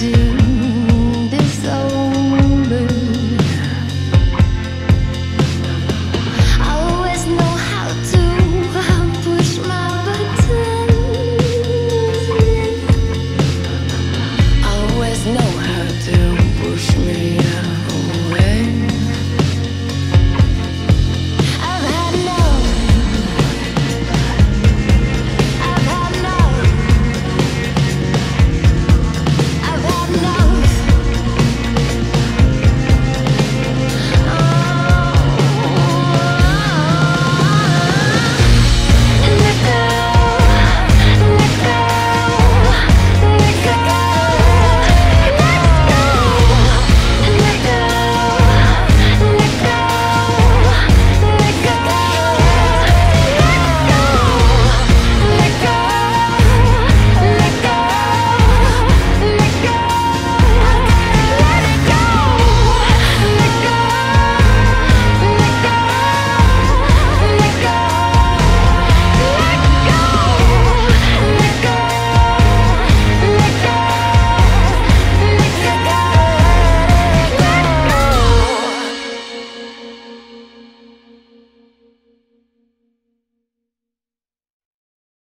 to